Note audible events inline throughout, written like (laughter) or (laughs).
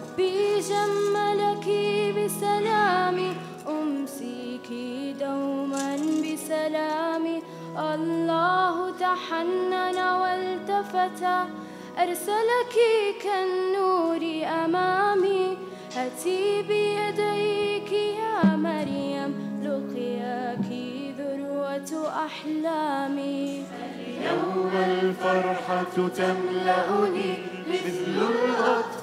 ربي جملك بسلامي أمسيك دوما بسلامي الله تحنن والتفت أرسلك كالنور أمامي. هاتي بيديك يا مريم لقياك ذروة أحلامي. اليوم الفرحة تملأني مثل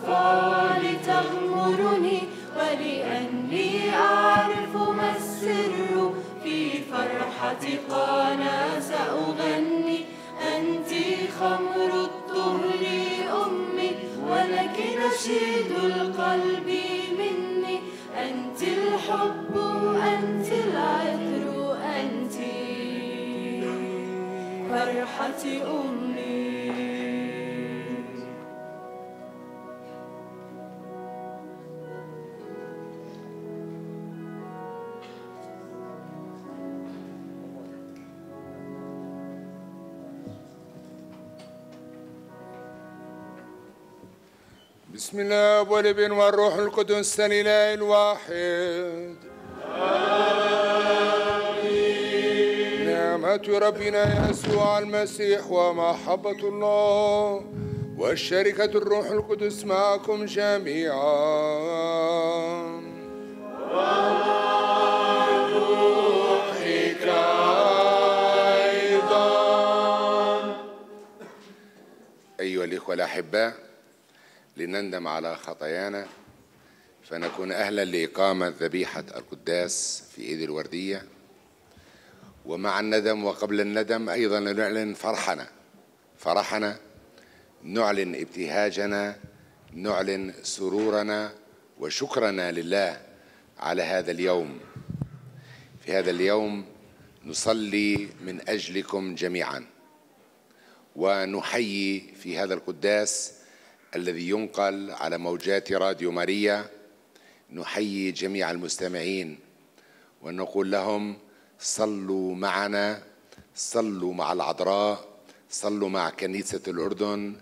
الأطفال تغمرني ولأني أعرف ما السر في فرحة قانا سأغني أنت خمر الطهر أمي ولك نشيد القلب مني أنت الحب أنت العذر أنت فرحة أمي بسم الله والابن والروح القدس الإله الواحد. نعمة ربنا يسوع المسيح ومحبة الله والشركة الروح القدس معكم جميعا. وروحك أيضا. أيها الإخوة الأحباء لنندم على خطايانا فنكون أهلا لإقامة ذبيحة القداس في عيد الوردية. ومع الندم وقبل الندم أيضا نعلن فرحنا فرحنا نعلن ابتهاجنا نعلن سرورنا وشكرنا لله على هذا اليوم. في هذا اليوم نصلي من أجلكم جميعا ونحيي في هذا القداس الذي ينقل على موجات راديو ماريا نحيي جميع المستمعين ونقول لهم صلوا معنا صلوا مع العذراء صلوا مع كنيسة الأردن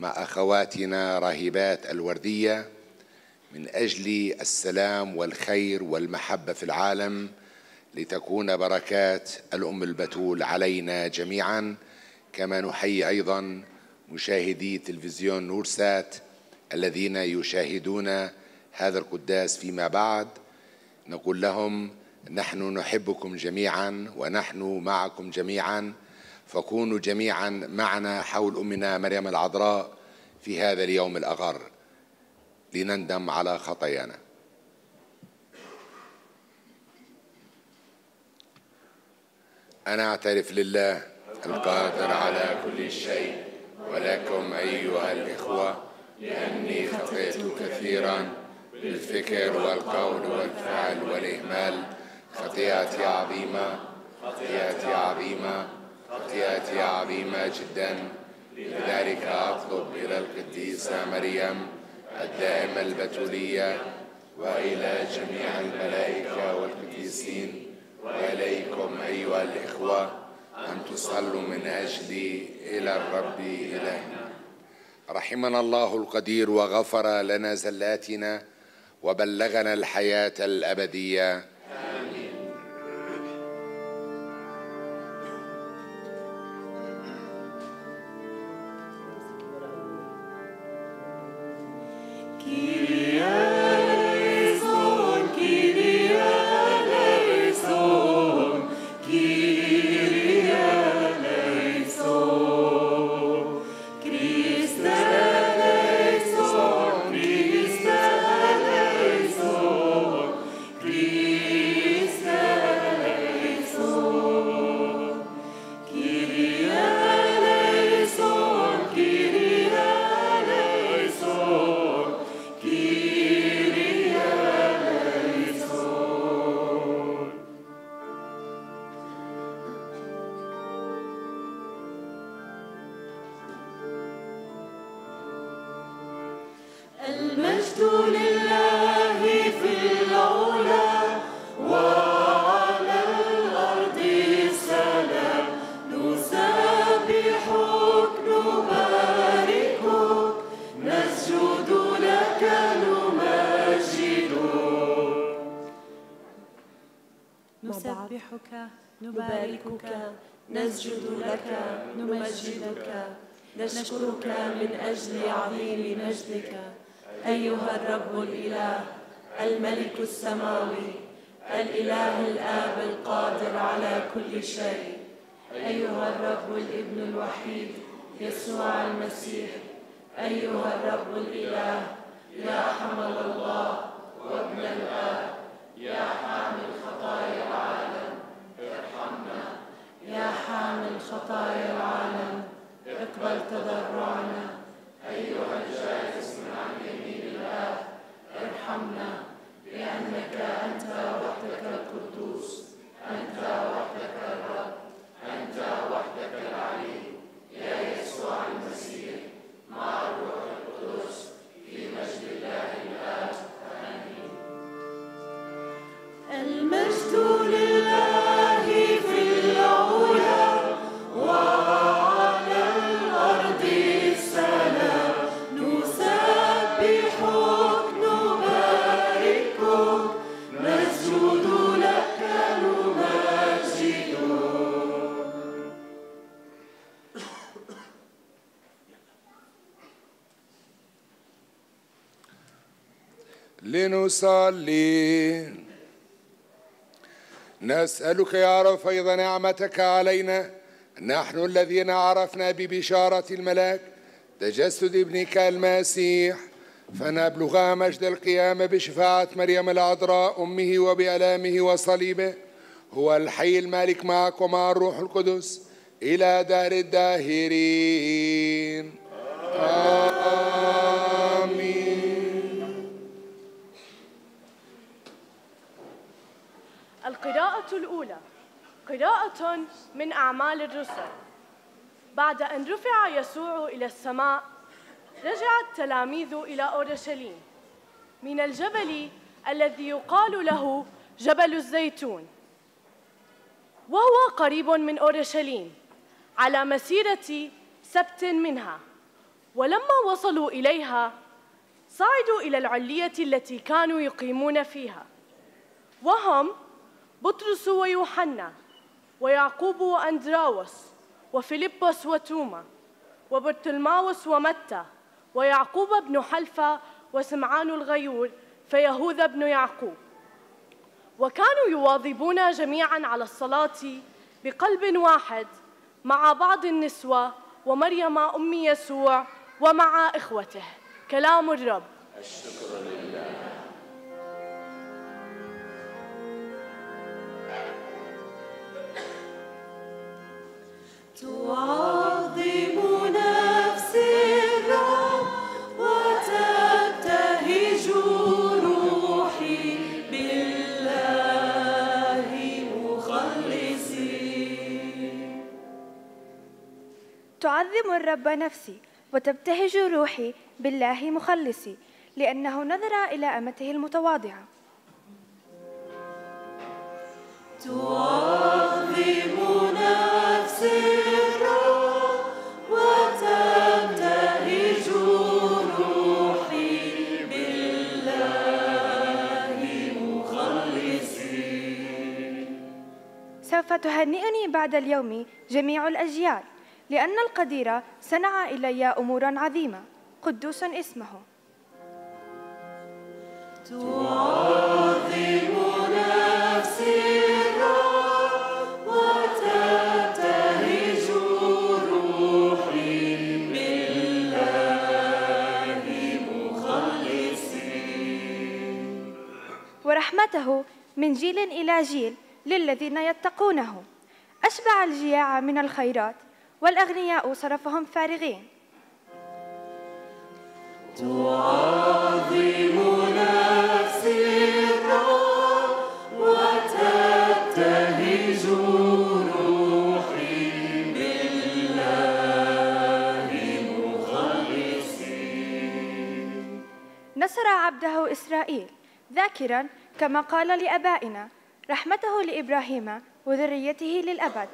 مع أخواتنا راهبات الوردية. من أجل السلام والخير والمحبة في العالم لتكون بركات الأم البتول علينا جميعا. كما نحيي أيضا مشاهدي تلفزيون نورسات الذين يشاهدون هذا القداس فيما بعد نقول لهم نحن نحبكم جميعا ونحن معكم جميعا فكونوا جميعا معنا حول أمنا مريم العذراء في هذا اليوم الأغر. لنندم على خطايانا. أنا أعترف لله القادر على كل شيء. ولكم أيها الإخوة لاني خطئت كثيرا بالفكر والقول والفعل والإهمال. خطيئتي عظيمة خطيئتي عظيمة خطيئتي عظيمة جدا. لذلك أطلب إلى القديسة مريم الدائمة البتولية وإلى جميع الملائكة والقديسين. وإليكم أيها الإخوة أن تصلوا من أجلي إلى الرب إلهنا. رحمنا الله القدير وغفر لنا زلاتنا وبلغنا الحياة الأبدية. الوحيد يسوع المسيح أيها الرب الإله يا حمل الله وابن الآب يا حامل خطايا العالم ارحمنا. يا حامل خطايا العالم اقبل تضرعنا. أيها الجالس من عن يمين الآب ارحمنا. لأنك أنت وحدك القدوس أنت وحدك الرب أنت وحدك العلي المجد لنصلي نسألك يا رب فيض نعمتك علينا. نحن الذين عرفنا ببشارة الملاك تجسد ابنك المسيح. فنبلغ مجد القيامة بشفاعة مريم العذراء أمه وبألامه وصليبه. هو الحي المالك معك ومع الروح القدس إلى دار الداهرين. آمين. القراءة الأولى قراءة من أعمال الرسل. بعد أن رفع يسوع إلى السماء رجع التلاميذ إلى أورشليم. من الجبل الذي يقال له جبل الزيتون. وهو قريب من أورشليم على مسيرة سبت منها. ولما وصلوا إليها صعدوا إلى العلية التي كانوا يقيمون فيها. وهم بطرس ويوحنا ويعقوب وأندراوس وفيلبس وتوما وبرتلماوس ومتى ويعقوب بن حلفة وسمعان الغيور فيهوذا بن يعقوب. وكانوا يواظبون جميعا على الصلاة بقلب واحد مع بعض النسوة ومريم أم يسوع ومع إخوته. كلام الرب. تعظم نفسي تعظم الرب نفسي وتبتهج روحي بالله مخلصي لأنه نظر إلى أمته المتواضعة. تعظم نفسي سوف تهنئني بعد اليوم جميع الأجيال لأن القدير صنع إلي أمورا عظيمة قدوس اسمه. تعظم ورحمته من جيل إلى جيل للذين يتقونه. أشبع الجياع من الخيرات والأغنياء صرفهم فارغين. تعظم نفسي الرب وتبتهج روحي بالله مخلصي نصر عبده إسرائيل ذاكرا كما قال لآبائنا رحمته لإبراهيم وذريته للأبد.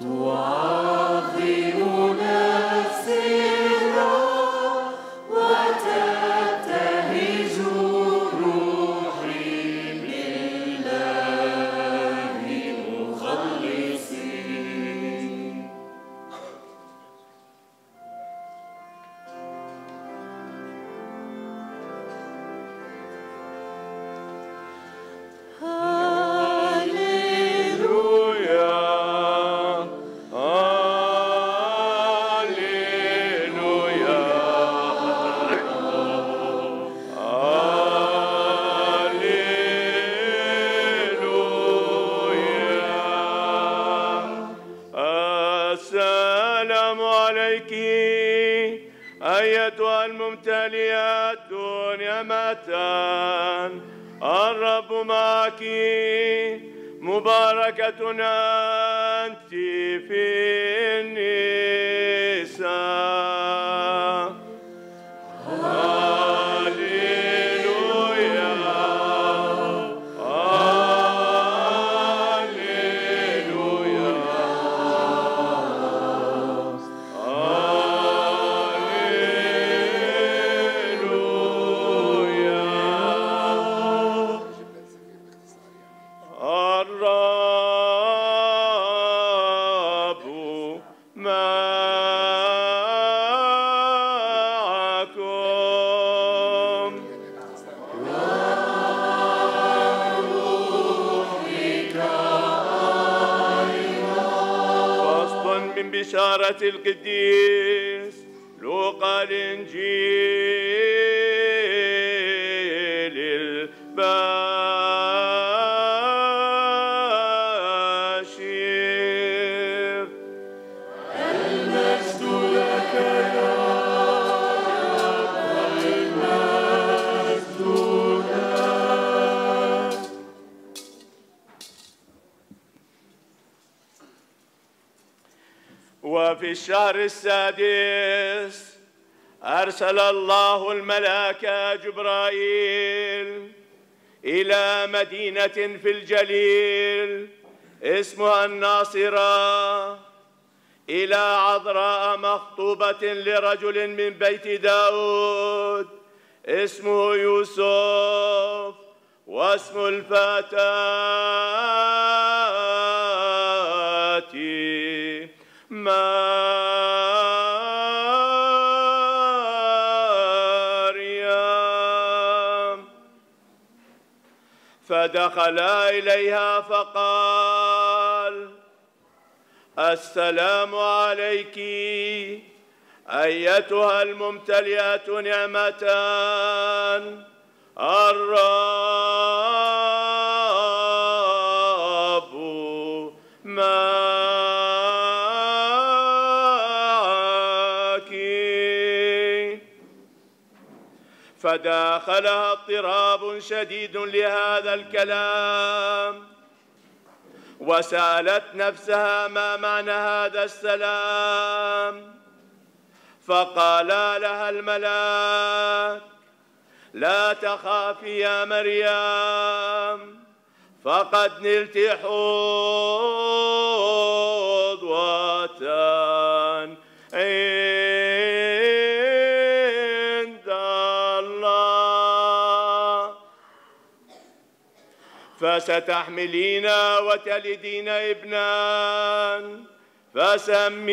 تعظم بشارة القديس لوقا الإنجيل السادس. أرسل الله الملاك جبرائيل إلى مدينة في الجليل اسمها الناصرة إلى عذراء مخطوبة لرجل من بيت داود اسمه يوسف واسم الفتاة. مريم فدخل إليها فقال السلام عليك أيتها الممتلئة نعمة الرب. فداخلها اضطراب شديد لهذا الكلام. وسالت نفسها ما معنى هذا السلام. فقال لها الملاك لا تخافي يا مريم فقد نلت حظوة عند فستحملين وتلدين ابنا فسميه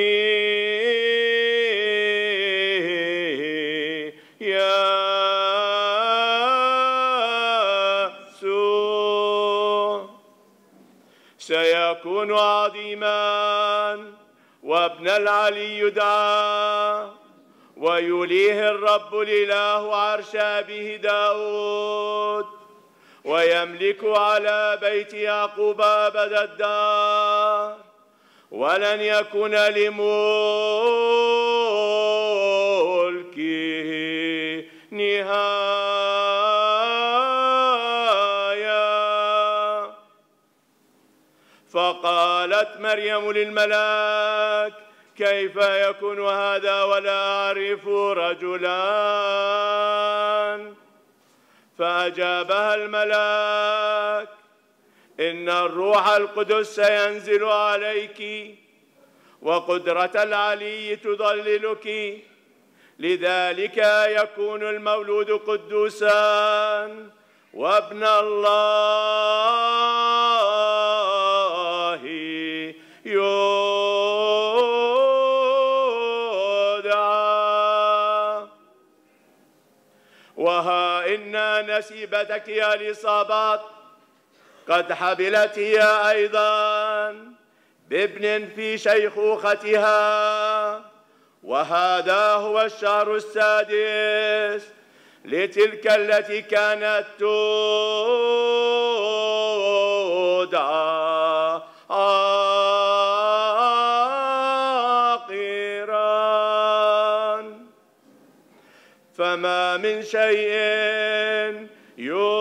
يسوع. سيكون عظيما وابن العلي يدعى ويليه الرب الإله عرش أبيه داود. ويملك على بيت يعقوب أبد الدار ولن يكون لملكه نهاية فقالت مريم للملاك كيف يكون هذا ولا أعرف رجلان فأجابها الملاك إن الروح القدس سينزل عليك وقدرة العلي تضللك. لذلك يكون المولود قدوسا وابن الله. نسيبتك يا الإصابات قد حبلت هي أيضا بابن في شيخوختها. وهذا هو الشهر السادس لتلك التي كانت تدعى من شيء يعجز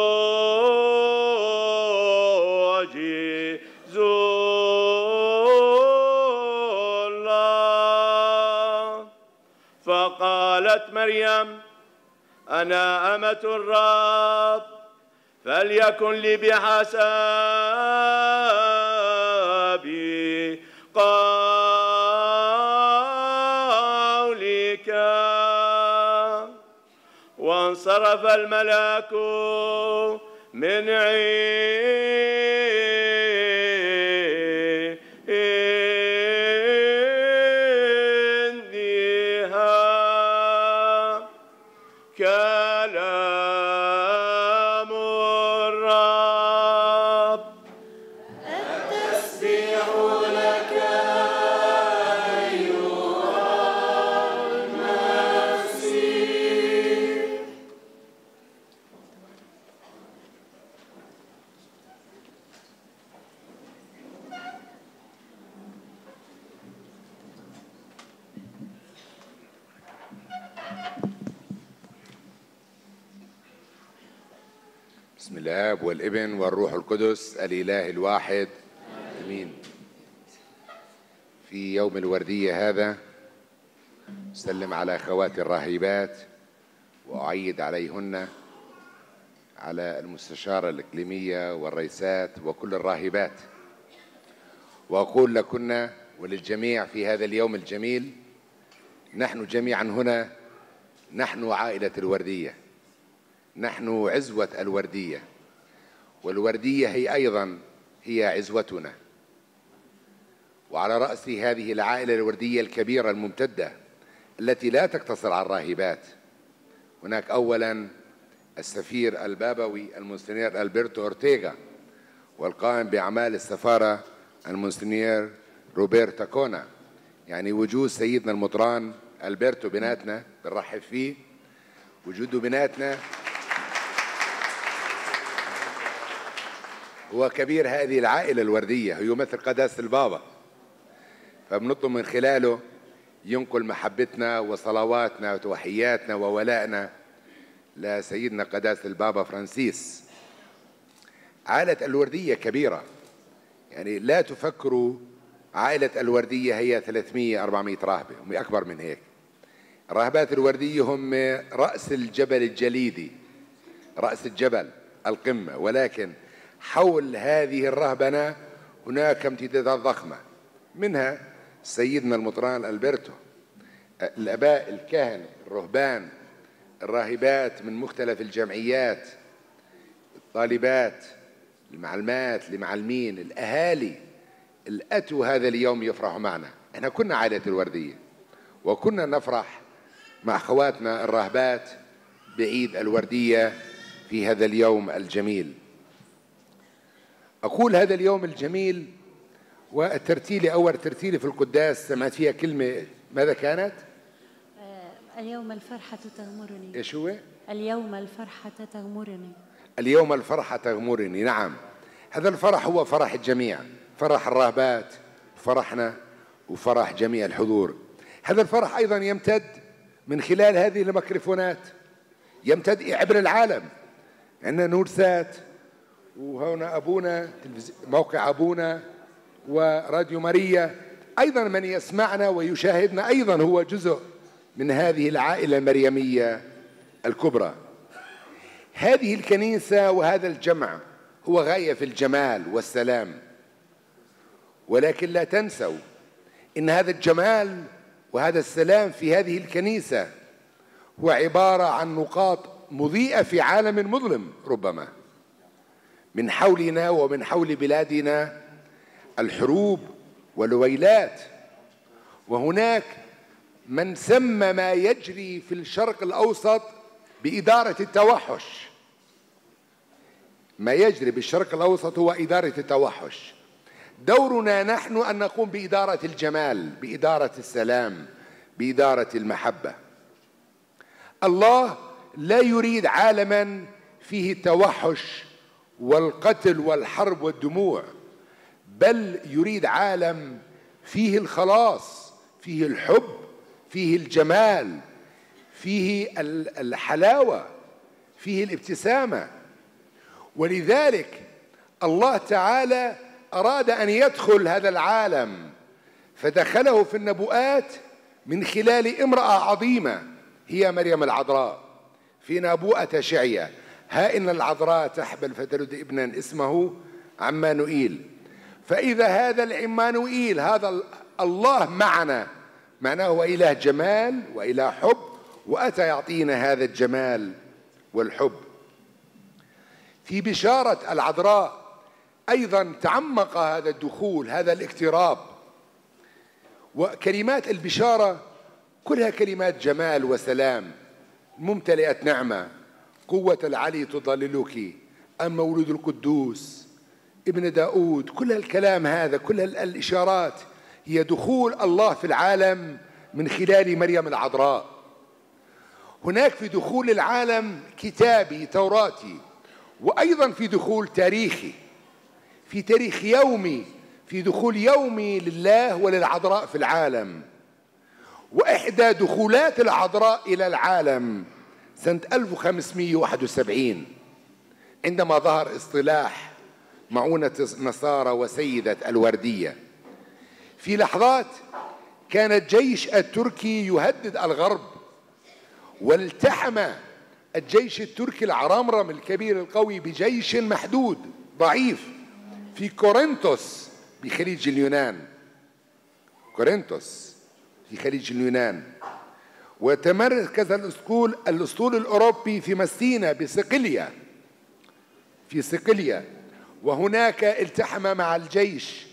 الله. فقالت مريم أنا أمة الرب فليكن لي بحسب قولك وانصرف الملاك من عندها القدس الإله الواحد. آمين. في يوم الوردية هذا أسلم على أخواتي الراهبات وأعيد عليهن على المستشارة الإقليمية والرئيسات وكل الراهبات وأقول لكن وللجميع في هذا اليوم الجميل نحن جميعا هنا نحن عائلة الوردية نحن عزوة الوردية. والوردية هي أيضا هي عزوتنا. وعلى رأس هذه العائلة الوردية الكبيرة الممتدة التي لا تقتصر على الراهبات هناك أولا السفير البابوي المونسنير ألبرتو أورتيغا والقائم بأعمال السفارة المونسنير روبرتو كونا. يعني وجود سيدنا المطران ألبرتو بناتنا بنرحب فيه وجوده بناتنا هو كبير هذه العائلة الوردية يمثل قداسة البابا. فبنطلب من خلاله ينقل محبتنا وصلواتنا وتوحياتنا وولائنا لسيدنا قداسة البابا فرانسيس. عائلة الوردية كبيرة. يعني لا تفكروا عائلة الوردية هي 300 400 راهبة هم أكبر من هيك. الراهبات الوردية هم رأس الجبل الجليدي رأس الجبل القمة. ولكن حول هذه الرهبنة هناك امتدادات ضخمة منها سيدنا المطران ألبرتو الآباء الكهنة الرهبان الراهبات من مختلف الجمعيات الطالبات المعلمات المعلمين الأهالي الأتوا هذا اليوم يفرحوا معنا. إحنا كنا عائلة الوردية وكنا نفرح مع أخواتنا الراهبات بعيد الوردية في هذا اليوم الجميل. أقول هذا اليوم الجميل والترتيلي أول ترتيلي في القداس سمعت فيها كلمة ماذا كانت؟ آه، اليوم الفرحة تغمرني. إيش هو؟ اليوم الفرحة تغمرني. اليوم الفرحة تغمرني نعم. هذا الفرح هو فرح الجميع فرح الراهبات فرحنا وفرح جميع الحضور. هذا الفرح أيضا يمتد من خلال هذه الميكروفونات يمتد عبر العالم. عندنا نور سات وهنا أبونا موقع أبونا وراديو ماريا. أيضا من يسمعنا ويشاهدنا أيضا هو جزء من هذه العائلة المريمية الكبرى. هذه الكنيسة وهذا الجمع هو غاية في الجمال والسلام. ولكن لا تنسوا إن هذا الجمال وهذا السلام في هذه الكنيسة هو عبارة عن نقاط مضيئة في عالم مظلم ربما. من حولنا ومن حول بلادنا الحروب والويلات. وهناك من سمى ما يجري في الشرق الأوسط بإدارة التوحش. ما يجري بالشرق الأوسط هو إدارة التوحش. دورنا نحن أن نقوم بإدارة الجمال بإدارة السلام بإدارة المحبة. الله لا يريد عالما فيه التوحش والقتل والحرب والدموع بل يريد عالم فيه الخلاص فيه الحب فيه الجمال فيه الحلاوة فيه الابتسامة. ولذلك الله تعالى أراد أن يدخل هذا العالم فدخله في النبوءات من خلال امرأة عظيمة هي مريم العذراء في نبوءة شعية. ها إن العذراء تحبل فتلد ابنا اسمه عمانوئيل فإذا هذا العمانوئيل هذا الله معنا. معناه هو اله جمال وإله حب وأتى يعطينا هذا الجمال والحب. في بشارة العذراء أيضا تعمق هذا الدخول هذا الاقتراب. وكلمات البشارة كلها كلمات جمال وسلام ممتلئة نعمة. قوة العلي تضللك. أم مولود القدوس ابن داود كل الكلام هذا كل الإشارات هي دخول الله في العالم من خلال مريم العذراء. هناك في دخول العالم كتابي توراتي وأيضا في دخول تاريخي. في تاريخ يومي في دخول يومي لله وللعذراء في العالم. وإحدى دخولات العذراء إلى العالم سنة 1571 عندما ظهر اصطلاح معونة النصارى وسيدة الوردية. في لحظات كان الجيش التركي يهدد الغرب والتحم الجيش التركي العرمرم الكبير القوي بجيش محدود ضعيف في كورنثوس بخليج اليونان. كورنثوس في خليج اليونان. وتمركز الاسطول الأسطول الأوروبي في مسينا بصقليا في صقليا وهناك التحم مع الجيش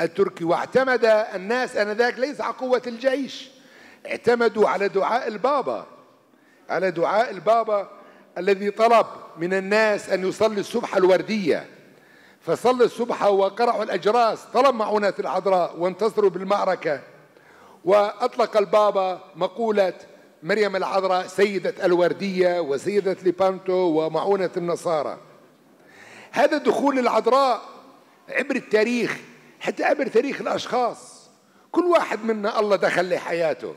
التركي واعتمد الناس آنذاك ليس على قوة الجيش. اعتمدوا على دعاء البابا. على دعاء البابا الذي طلب من الناس أن يصلي الصبح الوردية. فصلى الصبح وقرعوا الأجراس. طلب معونة العذراء وانتصروا بالمعركة. وأطلق البابا مقولة مريم العذراء سيدة الوردية وسيدة ليبانتو ومعونة النصارى. هذا دخول العذراء عبر التاريخ حتى عبر تاريخ الأشخاص. كل واحد منا الله دخل لحياته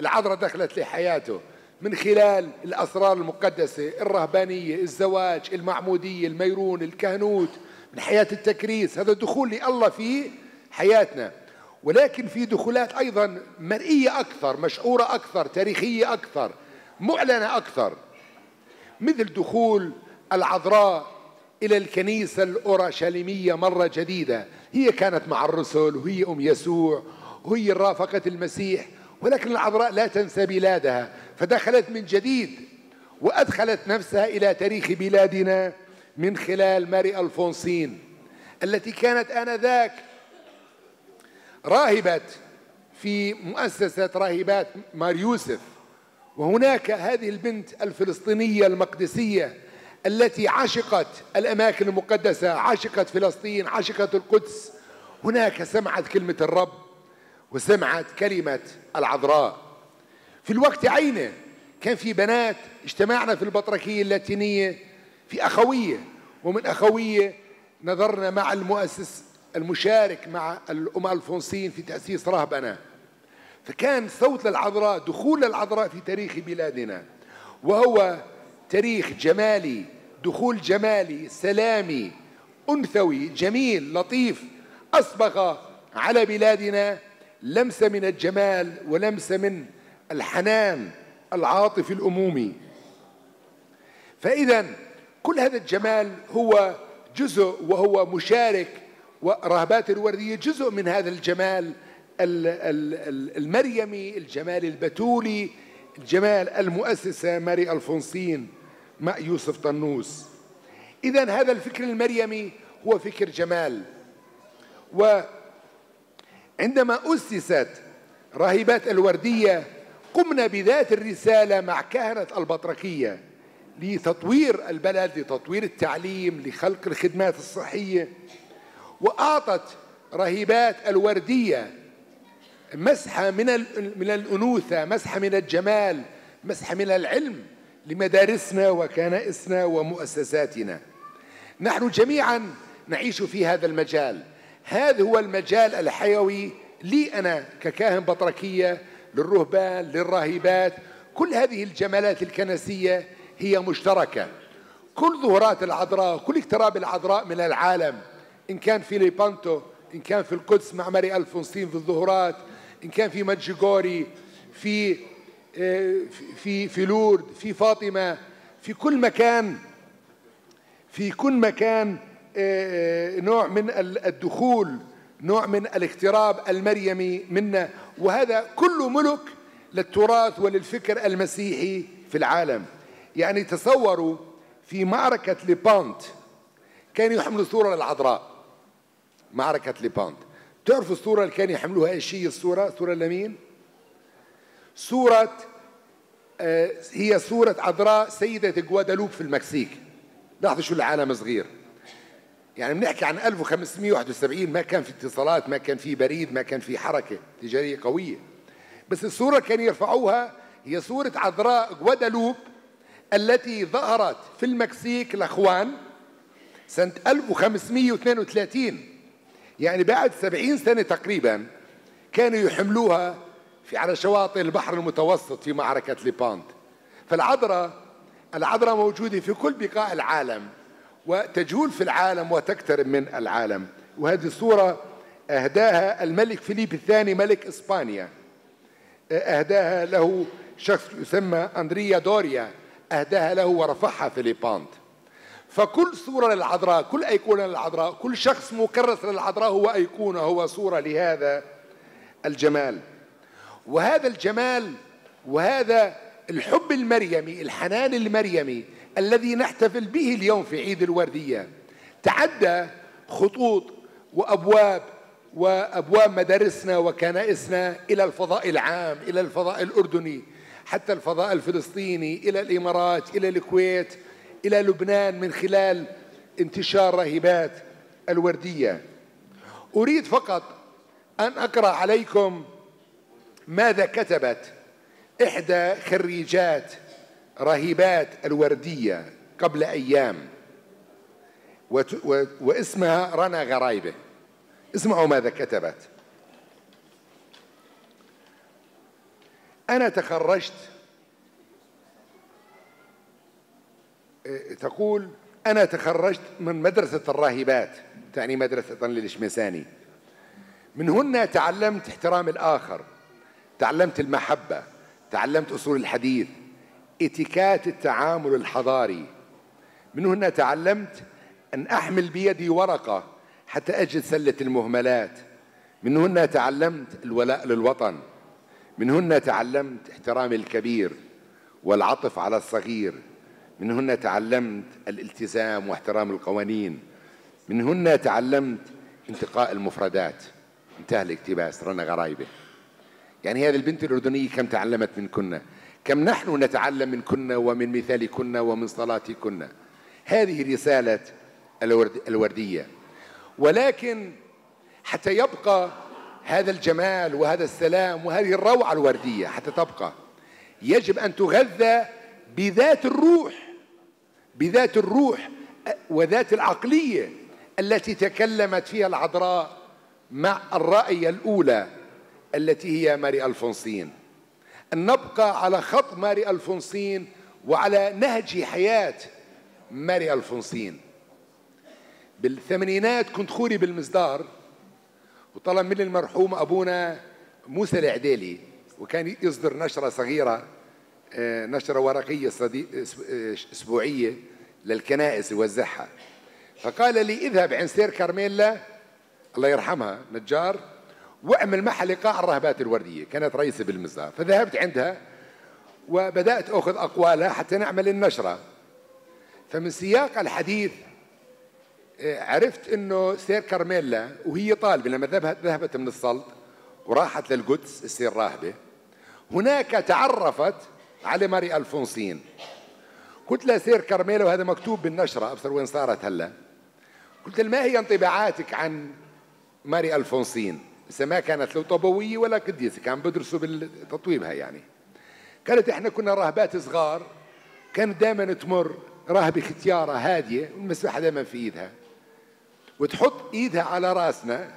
العذراء دخلت لحياته من خلال الأسرار المقدسة الرهبانية الزواج المعمودية الميرون الكهنوت من حياة التكريس. هذا دخول لله في حياتنا. ولكن في دخولات أيضا مرئية أكثر مشعورة أكثر تاريخية أكثر معلنة أكثر مثل دخول العذراء إلى الكنيسة الأورشليمية مرة جديدة. هي كانت مع الرسل وهي أم يسوع وهي رافقة المسيح ولكن العذراء لا تنسى بلادها. فدخلت من جديد وأدخلت نفسها إلى تاريخ بلادنا من خلال ماري ألفونسين التي كانت آنذاك راهبة في مؤسسة راهبات مار يوسف. وهناك هذه البنت الفلسطينية المقدسية التي عشقت الأماكن المقدسة عشقت فلسطين عشقت القدس. هناك سمعت كلمة الرب وسمعت كلمة العذراء. في الوقت عينه كان في بنات اجتمعنا في البطركية اللاتينية في أخوية ومن أخوية نظرنا مع المؤسس المشارك مع الأم ألفونسين في تأسيس رهبنة فكان صوت للعذراء دخول للعذراء في تاريخ بلادنا. وهو تاريخ جمالي دخول جمالي سلامي أنثوي جميل لطيف. أصبغ على بلادنا لمسة من الجمال ولمسة من الحنان العاطفي الأمومي. فإذا كل هذا الجمال هو جزء وهو مشارك ورهبات الوردية جزء من هذا الجمال المريمي الجمال البتولي الجمال المؤسسة ماري ألفونسين مع يوسف طنوس. إذا هذا الفكر المريمي هو فكر جمال. وعندما أسست راهبات الوردية قمنا بذات الرسالة مع كهنة البطركية لتطوير البلد لتطوير التعليم لخلق الخدمات الصحية. وأعطت راهبات الوردية. مسحة من من الأنوثة مسحة من الجمال مسحة من العلم لمدارسنا وكنائسنا ومؤسساتنا. نحن جميعا نعيش في هذا المجال. هذا هو المجال الحيوي لي أنا ككاهن بطركية للرهبان للراهبات. كل هذه الجمالات الكنسية هي مشتركة. كل ظهورات العذراء كل اقتراب العذراء من العالم إن كان في ليبانتو إن كان في القدس مع ماري ألفونسين في الظهورات إن كان في مجيغوري في آه، في في لورد في فاطمة في كل مكان في كل مكان آه، نوع من الدخول نوع من الاقتراب المريمي منا. وهذا كله ملك للتراث وللفكر المسيحي في العالم. يعني تصوروا في معركة ليبانت كانوا يحملوا صورة للعذراء. معركة ليبانت. تعرفوا الصورة اللي كانوا يحملوها إيش هي الصورة؟ صورة لمين؟ صورة آه، هي صورة عذراء سيدة جوادالوب في المكسيك. لاحظوا شو العالم صغير. يعني بنحكي عن 1571 ما كان في اتصالات ما كان في بريد ما كان في حركة تجارية قوية. بس الصورة كانوا يرفعوها هي صورة عذراء جوادالوب التي ظهرت في المكسيك الأخوان سنة 1532 يعني بعد 70 سنة تقريبا كانوا يحملوها في على شواطئ البحر المتوسط في معركة ليبانت. فالعذراء العذراء موجودة في كل بقاع العالم وتجول في العالم وتقترب من العالم. وهذه الصورة أهداها الملك فيليب الثاني ملك إسبانيا. أهداها له شخص يسمى أندريا دوريا أهداها له ورفعها في ليبانت. فكل صورة للعذراء كل أيقونة للعذراء كل شخص مكرس للعذراء هو أيقونة هو صورة لهذا الجمال. وهذا الجمال وهذا الحب المريمي الحنان المريمي الذي نحتفل به اليوم في عيد الوردية. تعدى خطوط وأبواب وأبواب مدارسنا وكنائسنا إلى الفضاء العام إلى الفضاء الأردني حتى الفضاء الفلسطيني إلى الإمارات إلى الكويت إلى لبنان من خلال انتشار راهبات الوردية. أريد فقط أن أقرأ عليكم ماذا كتبت إحدى خريجات راهبات الوردية قبل أيام واسمها رنا غرايبة. اسمعوا ماذا كتبت. أنا تخرجت تقول أنا تخرجت من مدرسة الراهبات تعني مدرسة طنل الشمساني من هنا تعلمت احترام الآخر تعلمت المحبة تعلمت أصول الحديث اتكات التعامل الحضاري. من هنا تعلمت أن أحمل بيدي ورقة حتى أجد سلة المهملات. من هنا تعلمت الولاء للوطن. من هنا تعلمت احترام الكبير والعطف على الصغير. من هنا تعلمت الالتزام واحترام القوانين. من هنا تعلمت انتقاء المفردات. انتهى الاقتباس رنا غرايبه. يعني هذه البنت الأردنية كم تعلمت من كنا؟ كم نحن نتعلم من كنا ومن مثالكن ومن صلاتكن هذه رسالة الورد الوردية. ولكن حتى يبقى هذا الجمال وهذا السلام وهذه الروعة الوردية حتى تبقى يجب أن تغذى بذات الروح. بذات الروح وذات العقلية التي تكلمت فيها العذراء مع الرأي الأولى التي هي ماري ألفونسين. أن نبقى على خط ماري ألفونسين وعلى نهج حياة ماري ألفونسين. بالثمانينات كنت خوري بالمصدار وطلب مني المرحوم أبونا موسى العديلي وكان يصدر نشرة صغيرة نشرة ورقية آه، أسبوعية للكنائس يوزعها فقال لي اذهب عند سير كارميلا. الله يرحمها نجار. واعمل معها لقاء الرهبات الوردية. كانت رئيسة بالمصدار فذهبت عندها وبدأت أخذ أقوالها حتى نعمل النشرة. فمن سياق الحديث آه، عرفت إنه سير كارميلا وهي طالبة لما ذهبت من السلط وراحت للقدس السير راهبة. هناك تعرفت على ماري ألفونسين. قلت لها سير كارميلا وهذا مكتوب بالنشرة أبصر وين صارت هلا. قلت لها ما هي انطباعاتك عن ماري ألفونسين؟ ما كانت لو طبوية ولا قديسة كان بدرسوا بتطويبها يعني. قالت إحنا كنا راهبات صغار كانت دائما تمر راهبه ختيارة هادية والمسبحه دائما في إيدها. وتحط إيدها على رأسنا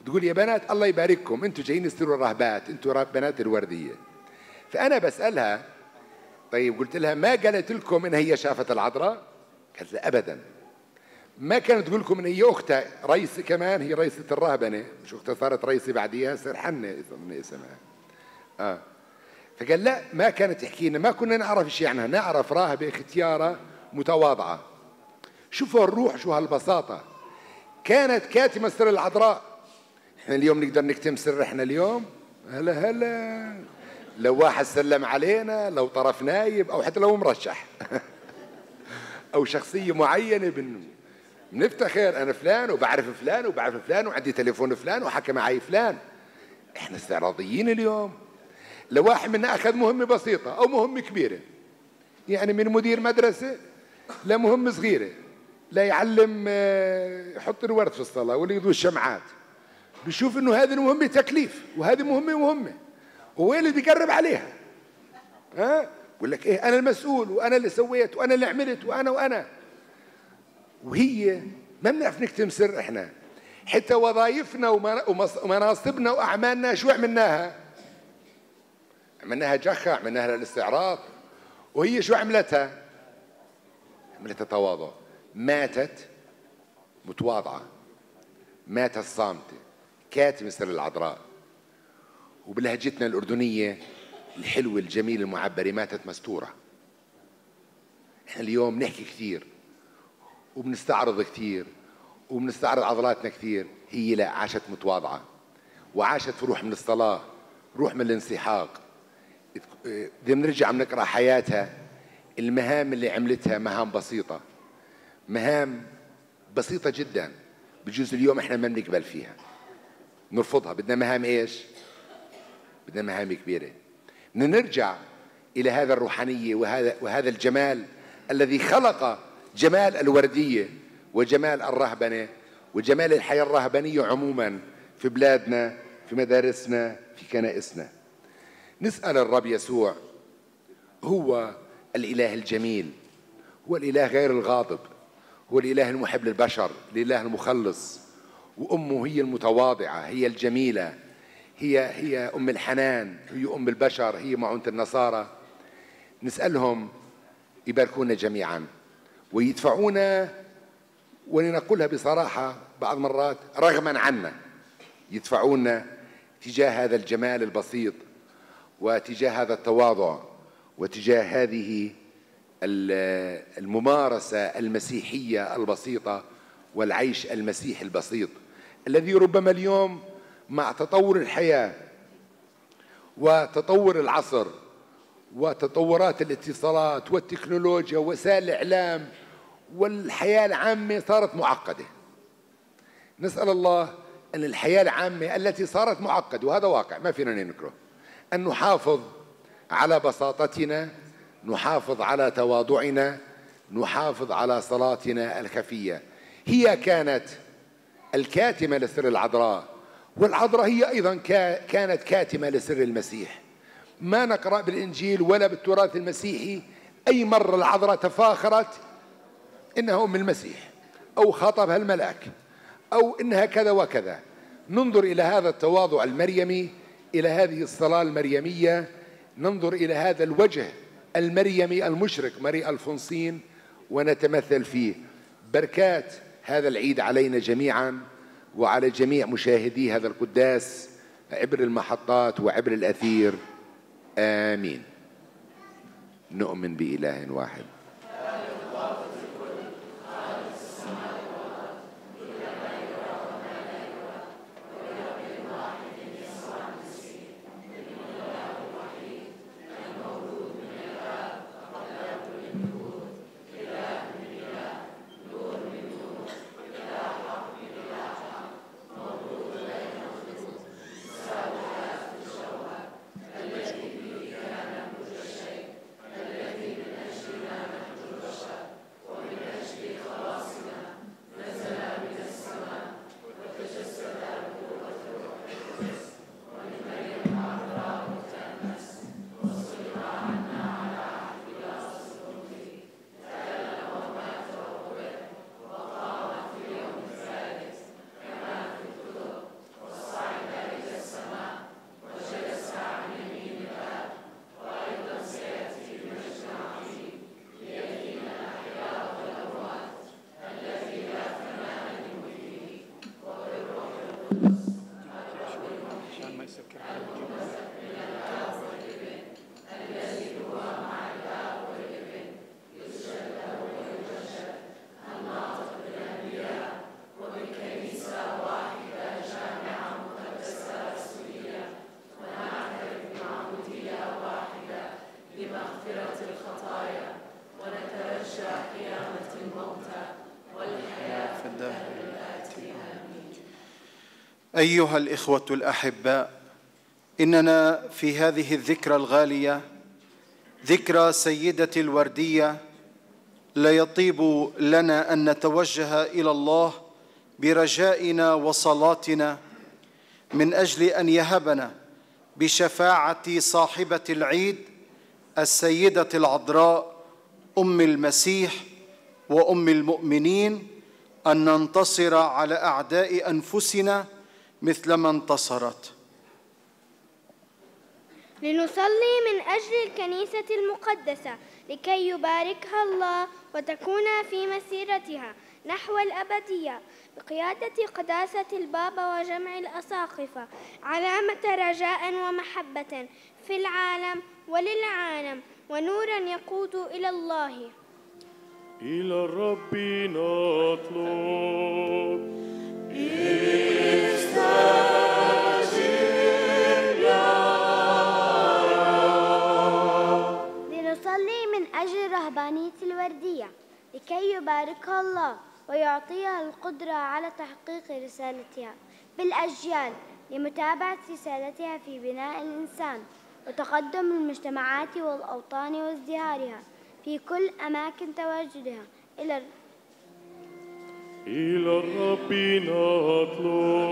وتقول يا بنات الله يبارككم أنتم جايين تصيروا راهبات أنتم راه- بنات الوردية. فأنا بسألها طيب قلت لها ما قالت لكم إن هي شافت العذراء؟ قالت لا ابدا. ما كانت تقول لكم إن هي أختها رئيسه كمان هي رئيسة الرهبنة. مش أختها صارت رئيسة بعديها؟ صار حنة من اسمها. آه. فقال لا ما كانت تحكي لنا ما كنا نعرف شيء عنها نعرف راهبة ختياره متواضعة. شوفوا الروح شو هالبساطة. كانت كاتمة سر العذراء. إحنا اليوم نقدر نكتم سر إحنا اليوم؟ هلا هلا. لو واحد سلم علينا لو طرف نايب أو حتى لو مرشح. (laughs) أو شخصية معينة بن بنفتخر أنا فلان وبعرف فلان وبعرف فلان وعندي تليفون فلان وحكى معي فلان. إحنا استعراضيين اليوم. لو واحد منا أخذ مهمة بسيطة أو مهمة كبيرة يعني من مدير مدرسة لمهمة صغيرة لا يعلم آه، يحط الورد في الصلاة ولا يضوي الشمعات بيشوف إنه هذه المهمة تكليف وهذه مهمة مهمة. وين اللي بيقرب عليها. ها؟ يقول لك إيه أنا المسؤول وأنا اللي سويت وأنا اللي عملت وأنا وأنا. وهي ما بنعرف نكتم سر إحنا. حتى وظائفنا ومناصبنا وأعمالنا شو عملناها؟ عملناها جخة عملناها للاستعراض وهي شو عملتها؟ عملتها تواضع. ماتت متواضعة. ماتت صامتة. كاتمة سر العذراء. وبلهجتنا الأردنية الحلوة الجميلة المعبرة ماتت مستورة. إحنا اليوم نحكي كثير وبنستعرض كثير وبنستعرض عضلاتنا كثير. هي لا عاشت متواضعة وعاشت في روح من الصلاة روح من الانسحاق. إذا بنرجع بنقرأ حياتها المهام اللي عملتها مهام بسيطة. مهام بسيطة جدا. بجوز اليوم إحنا ما بنقبل فيها. نرفضها. بدنا مهام إيش؟ بدنا مهام كبيرة. بدنا نرجع إلى هذا الروحانية وهذا وهذا الجمال الذي خلق جمال الوردية وجمال الرهبنة وجمال الحياة الرهبنية عموما في بلادنا في مدارسنا في كنائسنا. نسأل الرب يسوع هو الإله الجميل هو الإله غير الغاضب هو الإله المحب للبشر الإله المخلص وأمه هي المتواضعة هي الجميلة هي هي أم الحنان هي أم البشر هي معونة النصارى. نسألهم يباركونا جميعا ويدفعونا ولنقولها بصراحة بعض مرات رغما عنا. يدفعونا تجاه هذا الجمال البسيط وتجاه هذا التواضع وتجاه هذه الممارسة المسيحية البسيطة والعيش المسيحي البسيط الذي ربما اليوم مع تطور الحياة وتطور العصر وتطورات الاتصالات والتكنولوجيا ووسائل الإعلام والحياة العامة صارت معقدة. نسأل الله أن الحياة العامة التي صارت معقدة وهذا واقع ما فينا ننكره أن نحافظ على بساطتنا نحافظ على تواضعنا نحافظ على صلاتنا الخفية. هي كانت الكاتمة لسر العذراء والعذراء هي أيضا كانت كاتمة لسر المسيح. ما نقرأ بالإنجيل ولا بالتراث المسيحي. أي مرة العذراء تفاخرت إنها أم المسيح أو خاطبها الملاك أو إنها كذا وكذا. ننظر إلى هذا التواضع المريمي إلى هذه الصلاة المريمية. ننظر إلى هذا الوجه المريمي المشرق مري ألفونسين ونتمثل فيه. بركات هذا العيد علينا جميعا. وعلى جميع مشاهدي هذا القداس عبر المحطات وعبر الأثير. آمين. نؤمن بإله واحد. أيها الإخوة الاحباء إننا في هذه الذكرى الغالية ذكرى سيدة الوردية لا يطيب لنا أن نتوجه إلى الله برجائنا وصلاتنا من أجل أن يهبنا بشفاعة صاحبة العيد السيدة العذراء أم المسيح وأم المؤمنين أن ننتصر على أعداء أنفسنا مثلما انتصرت. لنصلي من أجل الكنيسة المقدسة لكي يباركها الله وتكون في مسيرتها نحو الأبدية بقيادة قداسة البابا وجمع الأساقفة علامة رجاء ومحبة في العالم وللعالم ونورا يقود إلى الله. إلى الرب نطلب. لنصلي الوردية لكي يباركها الله ويعطيها القدرة على تحقيق رسالتها بالأجيال لمتابعة رسالتها في بناء الإنسان وتقدم المجتمعات والأوطان وازدهارها في كل أماكن تواجدها. إلى إلى الرب نطلب.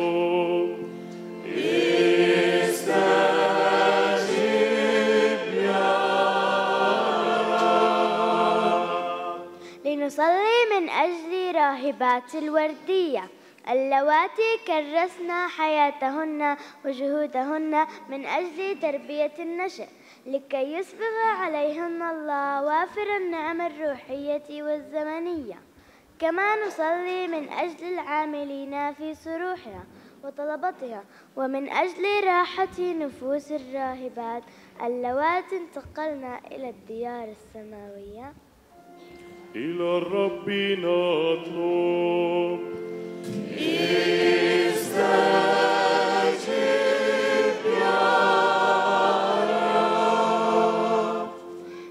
استجب لنصلي من أجل راهبات الوردية. اللواتي كرسنا حياتهن وجهودهن من أجل تربية النشء لكي يسبغ عليهن الله وافر النعم الروحية والزمنية. كما نصلي من أجل العاملين في صروحها وطلبتها ومن أجل راحة نفوس الراهبات. اللواتي انتقلن إلى الديار السماوية. إلى الرب نطلب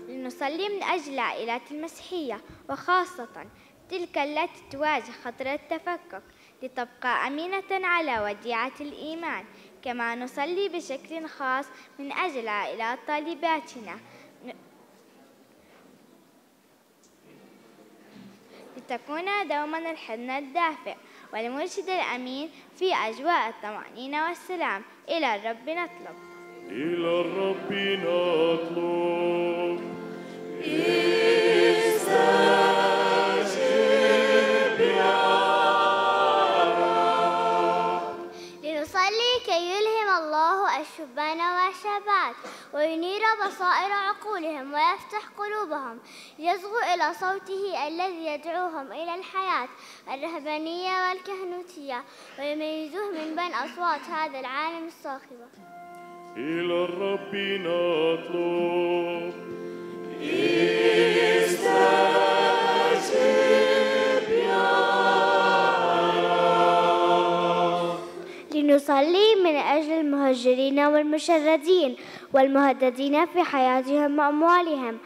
لنصلي من أجل العائلات المسيحية وخاصة تلك التي تواجه خطر التفكك لتبقى أمينة على وديعة الإيمان. كما نصلي بشكل خاص من أجل عائلات طالباتنا. لتكون دوما الحضن الدافئ والمرشد الأمين في أجواء الطمأنينة والسلام. إلى الرب نطلب. إلى الرب نطلب. لنصلي الشبان والشابات وينير بصائر عقولهم ويفتح قلوبهم ليصغوا إلى صوته الذي يدعوهم إلى الحياة الرهبانية والكهنوتية ويميزوه من بين أصوات هذا العالم الصاخبة. إلى الرب نطلب. لنصلي من أجل المهجرين والمشردين والمهددين في حياتهم وأموالهم.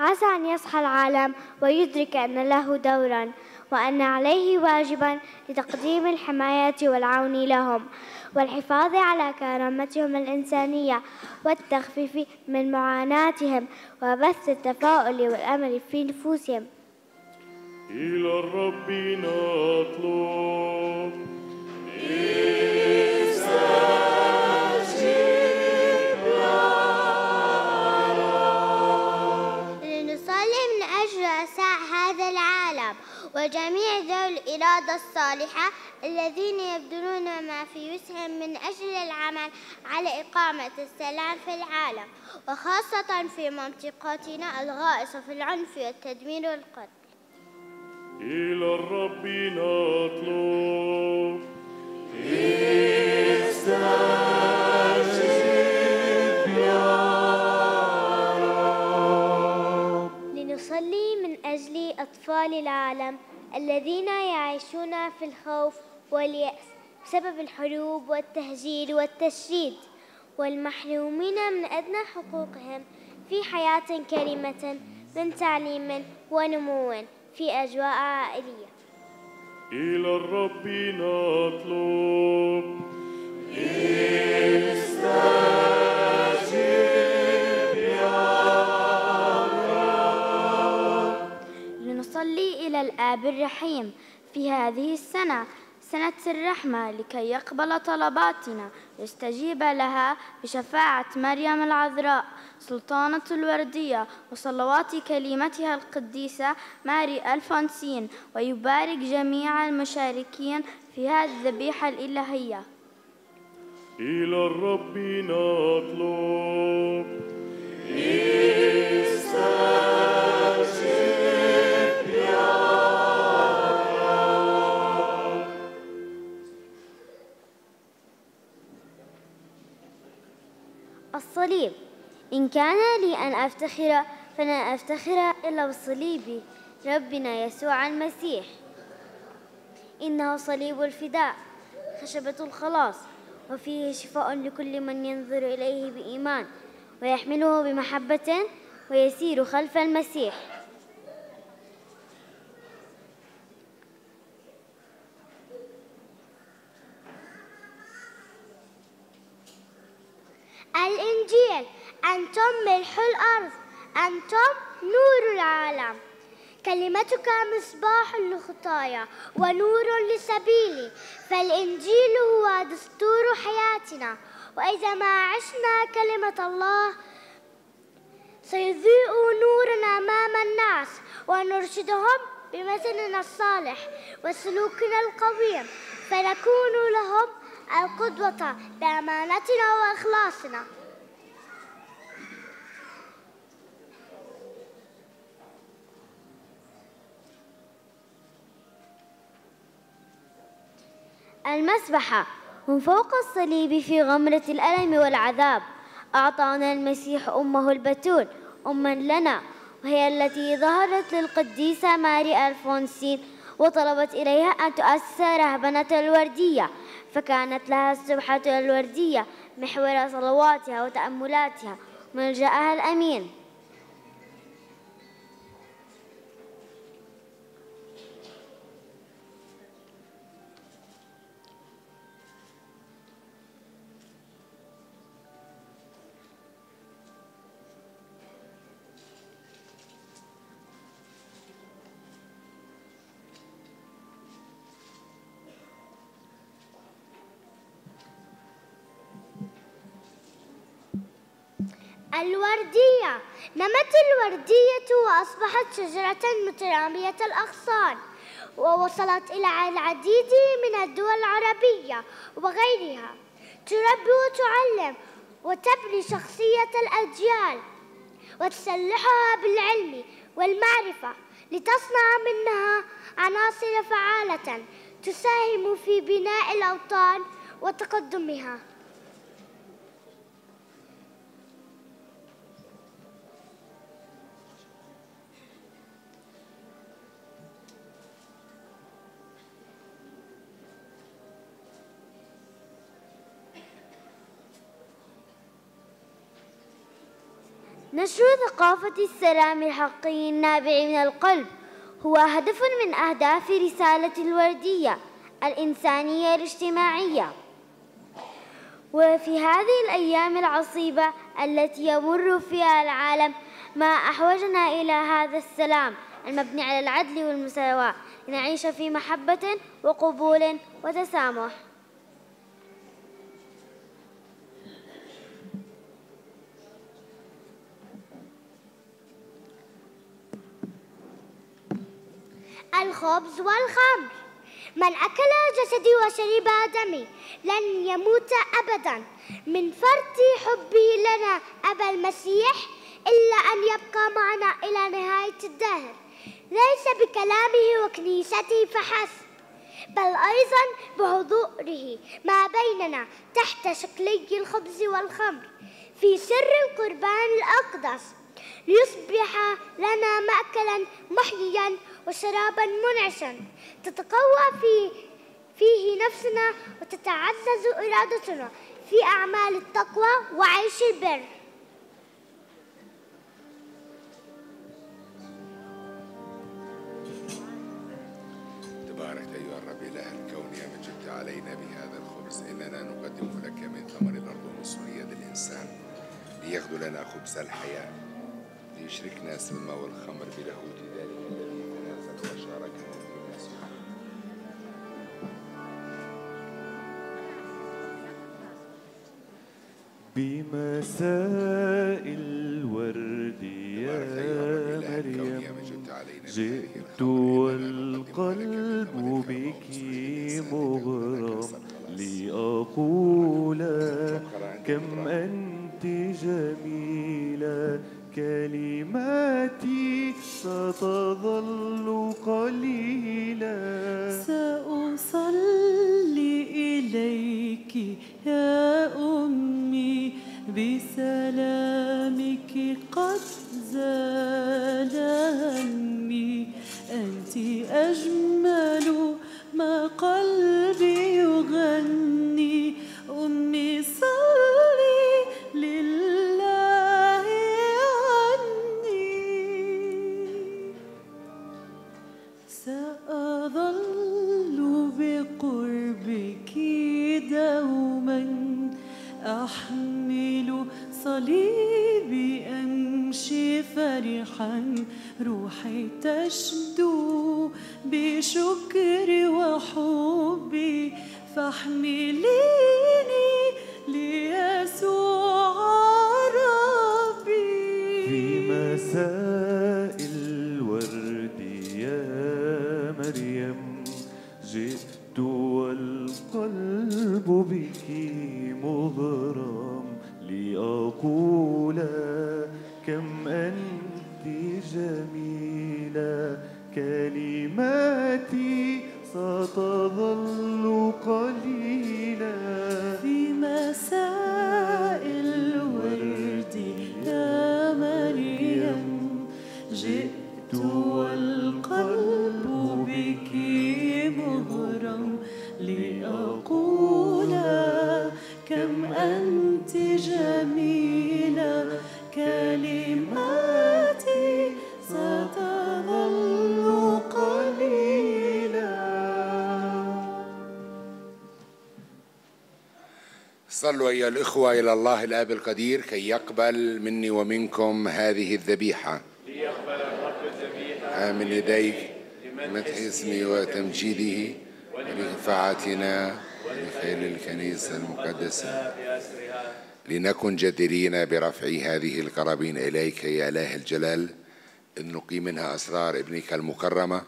عسى أن يصحى العالم ويدرك أن له دورا وأن عليه واجبا لتقديم الحماية والعون لهم والحفاظ على كرامتهم الإنسانية والتخفيف من معاناتهم وبث التفاؤل والأمل في نفوسهم. إلى الرب نطلب. وجميع ذوي الإرادة الصالحة الذين يبذلون ما في وسعهم من أجل العمل على إقامة السلام في العالم وخاصة في منطقتنا الغائصة في العنف والتدمير والقتل. إلى الرب نطلب. لنصلي من أجل أطفال العالم الذين يعيشون في الخوف واليأس بسبب الحروب والتهجير والتشريد والمحرومين من أدنى حقوقهم في حياة كريمة من تعليم ونمو في أجواء عائلية. إلى الرب نطلب. لنصلي إلى الآب الرحيم في هذه السنة سنة الرحمة لكي يقبل طلباتنا ويستجيب لها بشفاعة مريم العذراء. سلطانة الوردية وصلوات كلمتها القديسة ماري ألفونسين ويبارك جميع المشاركين في هذه الذبيحة الإلهية. إلى الرب نطلب. الصليب. إن كان لي أن أفتخر فلا أفتخر إلا بصليب ربنا يسوع المسيح. إنه صليب الفداء خشبة الخلاص وفيه شفاء لكل من ينظر إليه بإيمان ويحمله بمحبة ويسير خلف المسيح. الإنجيل أنتم ملح الأرض أنتم نور العالم. كلمتك مصباح لخطايا ونور لسبيلي فالإنجيل هو دستور حياتنا. وإذا ما عشنا كلمة الله سيضيء نورنا أمام الناس ونرشدهم بمثلنا الصالح وسلوكنا القويم. فنكون لهم القدوة بأمانتنا وإخلاصنا. المسبحة هم فوق الصليب في غمرة الألم والعذاب. أعطانا المسيح أمه البتول أما لنا وهي التي ظهرت للقديسة ماري ألفونسين وطلبت إليها أن تؤسس رهبنة الوردية. فكانت لها السبحة الوردية محور صلواتها وتأملاتها. ملجأها الأمين. الوردية. نمت الوردية وأصبحت شجرة مترامية الأغصان ووصلت إلى العديد من الدول العربية وغيرها. تربي وتعلم وتبني شخصية الأجيال وتسلحها بالعلم والمعرفة لتصنع منها عناصر فعالة تساهم في بناء الأوطان وتقدمها. نشر ثقافة السلام الحقيقي النابع من القلب. هو هدف من أهداف رسالة الوردية الإنسانية الاجتماعية. وفي هذه الأيام العصيبة التي يمر فيها العالم ما أحوجنا إلى هذا السلام المبني على العدل والمساواة. لنعيش في محبة وقبول وتسامح. الخبز والخمر. من أكل جسدي وشرب دمي لن يموت أبدا. من فرط حبه لنا أبا المسيح إلا أن يبقى معنا إلى نهاية الدهر. ليس بكلامه وكنيسته فحسب بل أيضا بحضوره. ما بيننا تحت شكلي الخبز والخمر. في سر القربان الأقدس ليصبح لنا مأكلا محيا وشرابا منعشا. تتقوى في فيه نفسنا وتتعزز إرادتنا في أعمال التقوى وعيش البر. تبارك أيها الرب إله الكون يا من جبت علينا بهذا الخبز إننا نقدم لك من ثمر الأرض ونصف يد الإنسان ليغدو لنا خبز الحياة ليشركنا اسم والخمر بلاهوت ذلك. بمساء الورد يا مريم جئت صلوا أيها الإخوة إلى الله الآب القدير كي يقبل مني ومنكم هذه الذبيحة. ليقبل الرب الذبيحة من يديك بمدح اسمه وتمجيده ولرفعتنا ولخير الكنيسة المقدسة. لنكن جديرين برفع هذه القرابين إليك يا إله الجلال. إذ نقيم منها أسرار ابنك المكرمة.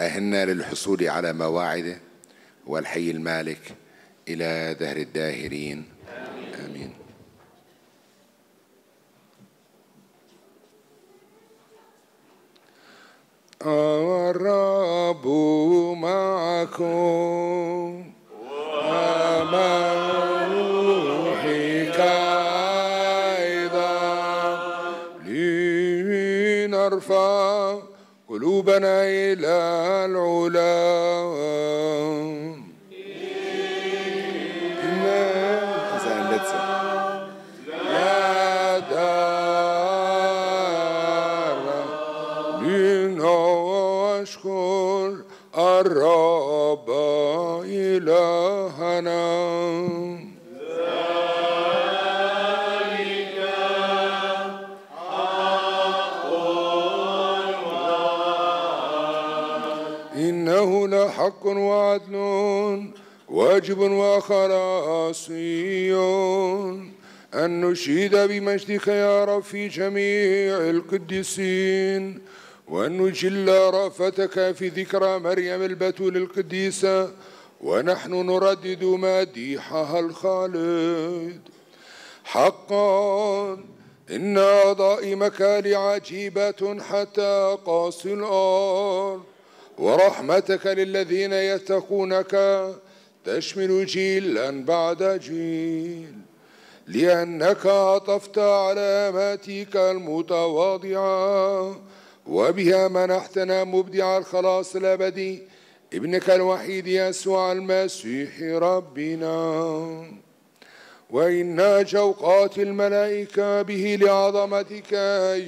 أهلنا للحصول على مواعده والحي المالك. إلى دهر الداهرين. آمين. الرب معكم. ومع روحك أيضا. لنرفع قلوبنا إلى العلا. وعدل واجب وخلاصي. أن نشيد بمجدك يا رب في جميع القديسين وأن نجل رأفتك في ذكرى مريم البتول القديسة ونحن نردد مديحها الخالد. حقا إن عظائمك لعجيبة حتى قاصي الأرض ورحمتك للذين يتقونك تشمل جيلا بعد جيل لأنك عطفت على ماتك المتواضعة وبها منحتنا مبدع الخلاص الأبدي. ابنك الوحيد يسوع المسيح ربنا. وإن جوقات الملائكة به لعظمتك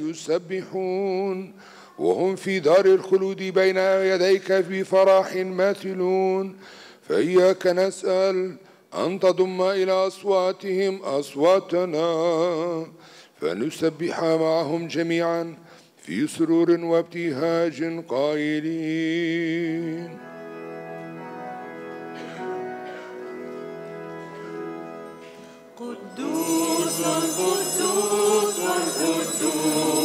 يسبحون. وهم في دار الخلود بين يديك بفرح ماثلون فإياك نسأل أن تضم إلى أصواتهم أصواتنا فنسبح معهم جميعا في سرور وابتهاج قائلين. قدوس قدوس قدوس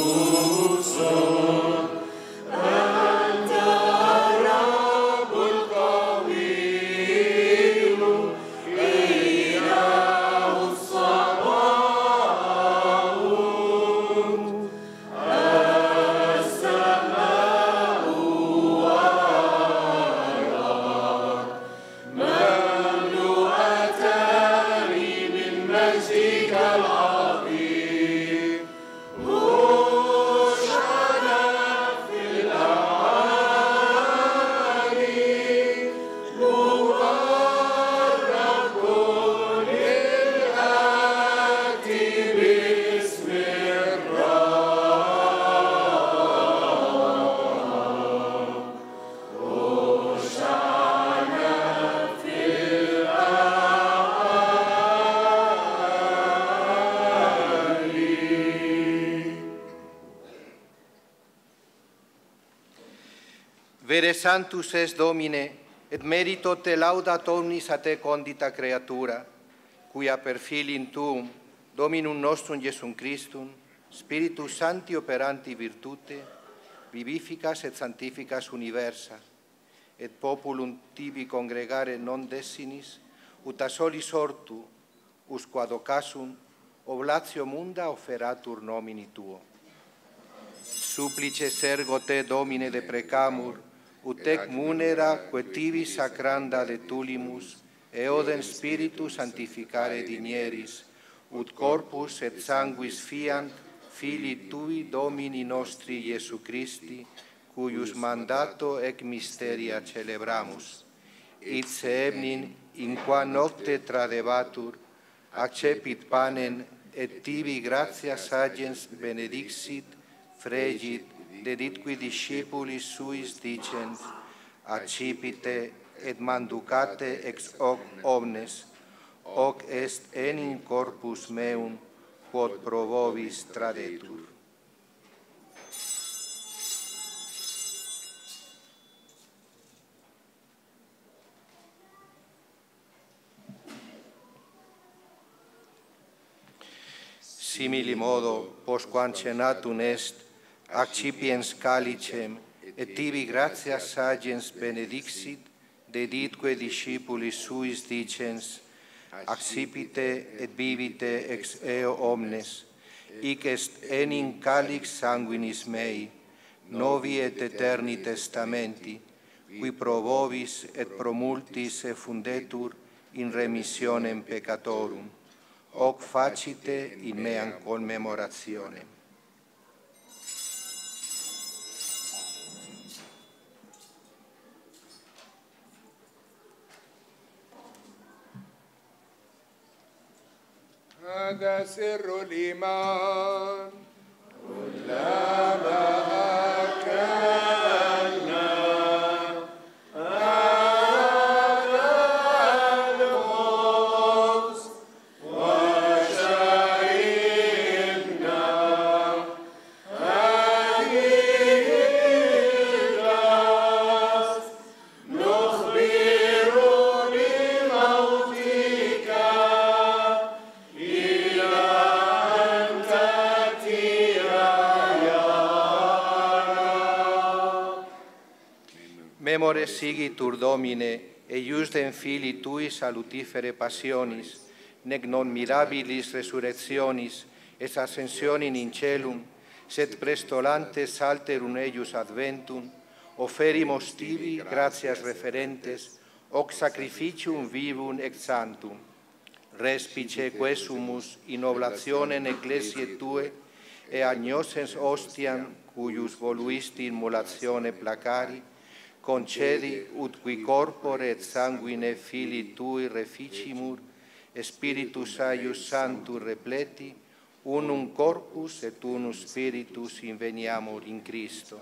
sanctus es Domine, et merito te laudat omnis a te condita creatura, cuia per filin tuum, Dominum nostrum Iesum Christum, Spiritus Sancti operanti virtute, vivificas et sanctificas universa, et populum tibi congregare non desinis, ut a solis ortu, usque ad ocasum, oblatio munda offeratur nomini tuo. Supplice sergo te, Domine, de precamur, ut ec munera quetivi sacranda de tulimus, eodem spiritus sanctificare dinieris, ut corpus et sanguis fiant filii tui Domini nostri Iesu Christi, cuius mandato ec misteria celebramus. Id se ebnin, in qua nocte tradebatur, accepit panen, et tibi gratias agens benedixit, fregit, deditqui discipulis suis dicent, accipite et manducate ex hoc omnes, hoc est enim corpus meum, quod pro vobis tradetur. Simili modo, posquam cenatum est, accipiens calicem, et tibi gratias sagens benedixit, deditque discipulis suis dicens, accipite et bibite ex eo omnes, ic est enim calix sanguinis mei, novi et eterni testamenti, qui pro vobis et pro multis effundetur in remissionem peccatorum, hoc facite in meam commemorationem. سر الإيمان. Memore persigitur Domine, eiusdem fili tui salutifere passionis, nec non mirabilis resurrectionis, et ascensionin in celum, sed prestolantes alterum eius adventum, offerimus tibi gratias referentes, hoc sacrificium vivum ex santum. Respice quesumus in oblationem ecclesiae tue, e agnosens ostiam, cuius voluisti in mulatione placari, concedi ut qui corpore et sanguine filii tui reficimur, Spiritus aius sanctus repleti, unum corpus et unum spiritus inveniamur in Christo.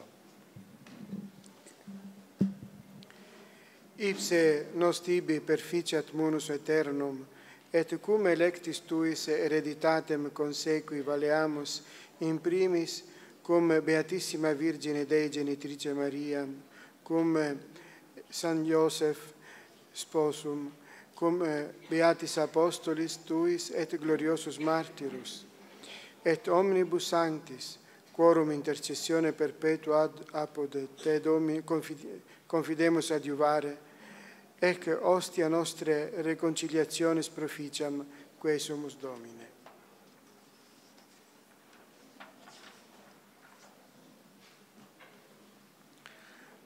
Ipse nos tibi perficiat munus aeternum, et cum electis tuis hereditatem consequi valeamus, in primis cum Beatissima Virgine Dei Genitrice Maria, cum San Iosef sposum, cum Beatis Apostolis tuis et gloriosus martyrus, et omnibus sanctis, quorum intercessione perpetua ad apod te Domini confidemus adiuvare, ec ostia nostre reconciliationes proficiam, quae sumus Domine.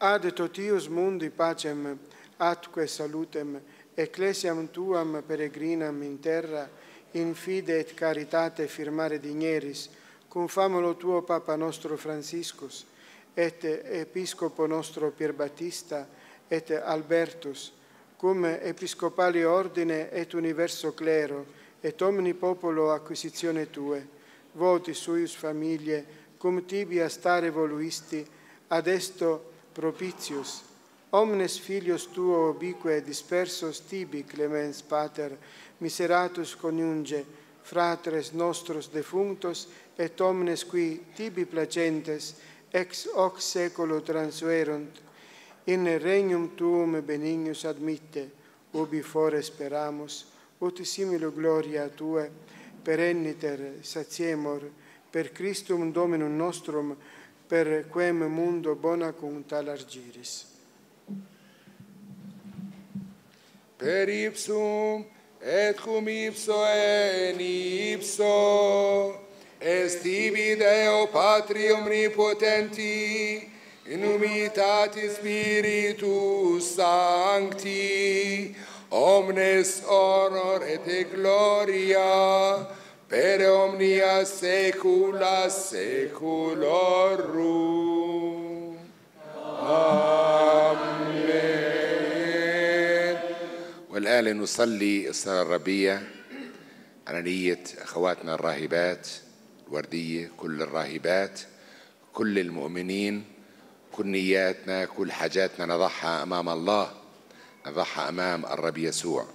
Ad totius mundi pacem atque salutem, ecclesiam tuam peregrinam in terra, in fide et caritate firmare digneris, cum famolo tuo Papa nostro Franciscus, et Episcopo nostro Pier Battista, et Albertus, cum episcopali ordine et universo clero, et omni popolo acquisitione tue, voti suis familie, cum tibi stare voluisti, ad esto propitius, omnes filios tuo obique dispersos tibi, clemens pater, miseratus coniunge, fratres nostros defunctos, et omnes qui tibi placentes, ex hoc seculo transuerunt, in regnum tuum benignus admitte, ubi fore speramus, ut similo gloria Tue, perenniter satiemur, per Christum Dominum nostrum, per quem mundo bona cunta largiris. Per ipsum et cum ipso en ipso est tibi Deo Patri omnipotenti in umilitati Spiritus Sancti omnes honor et gloria per omnia saecula saeculorum. آمين والآن نصلي الصلاة الربية على نية أخواتنا الراهبات الوردية كل الراهبات كل المؤمنين كل نياتنا كل حاجاتنا نضعها أمام الله نضعها أمام الرب يسوع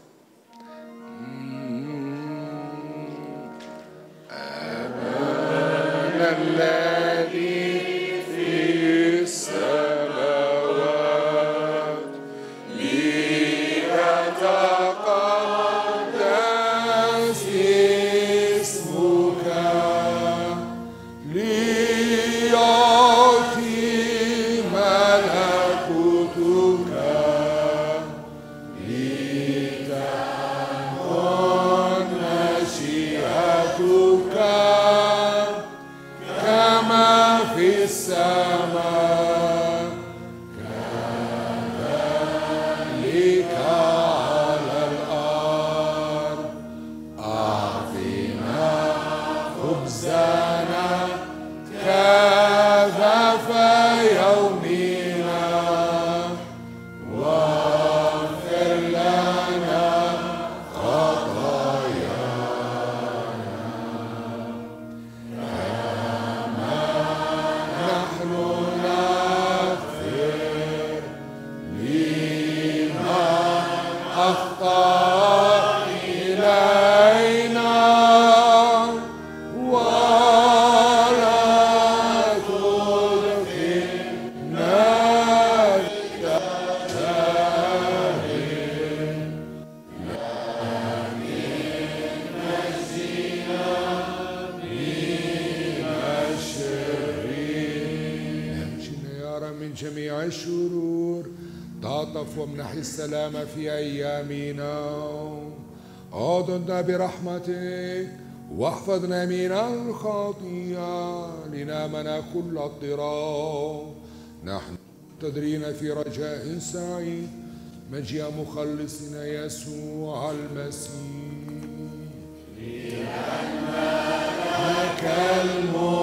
Amen. الشرور تعطف وامنح السلام في أيامنا. أعطنا برحمتك واحفظنا من الخطيئة. لنامنا كل اضطراب. نحن تدرين في رجاء سعيد. مجيء مخلصنا يسوع المسيح. لك الملك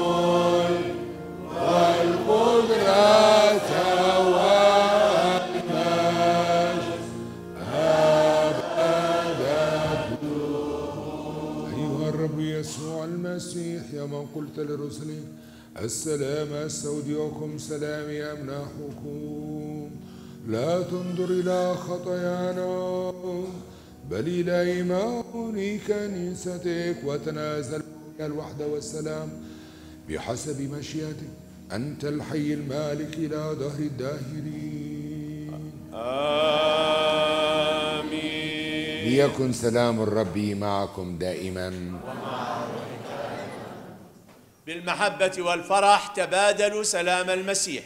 السلام استودعكم سلامي أمنحكم لا تنظر إلى خطايانا بل إلى إيمان كنيستك وتنازل الوحدة والسلام بحسب مشيئتك. أنت الحي المالك إلى دهر الداهرين. آمين. ليكن سلام الرب معكم دائما. بالمحبة والفرح تبادلوا سلام المسيح.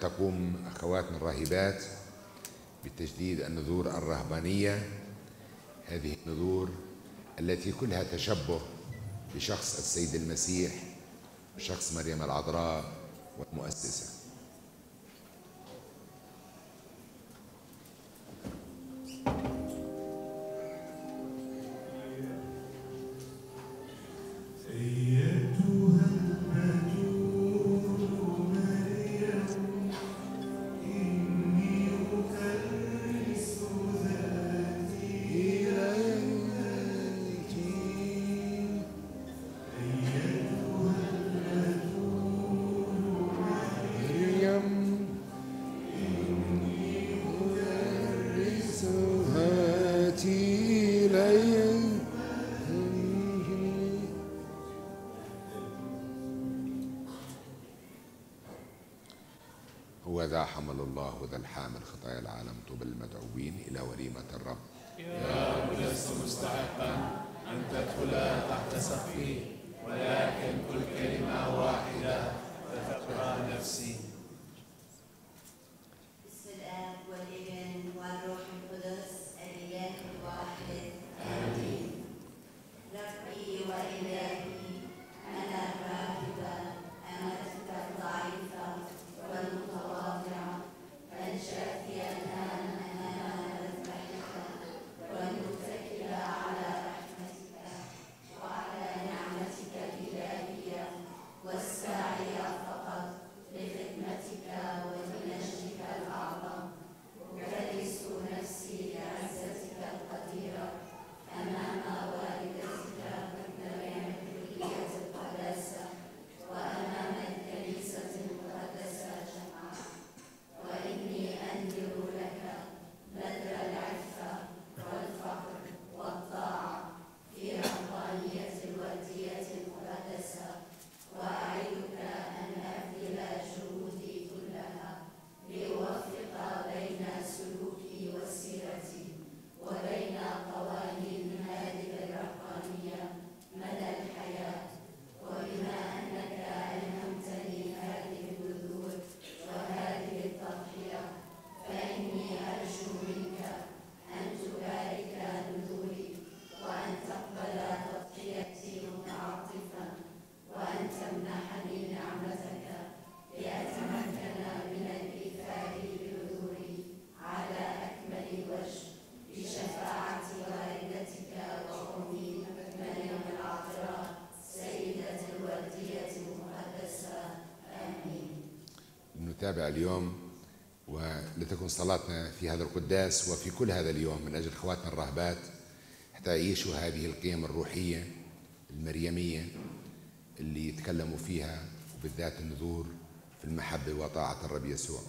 تقوم أخواتنا الراهبات بتجديد النذور الرهبانية. هذه النذور التي كلها تشبه بشخص السيد المسيح وشخص مريم العذراء والمؤسسة. الحامل خطايا العالم طوب المدعوين إلى وليمة الرب. نتابع اليوم ولتكن صلاتنا في هذا القداس وفي كل هذا اليوم من أجل أخواتنا الراهبات حتى يعيشوا هذه القيم الروحية المريمية اللي يتكلموا فيها وبالذات النذور في المحبة وطاعة الرب يسوع.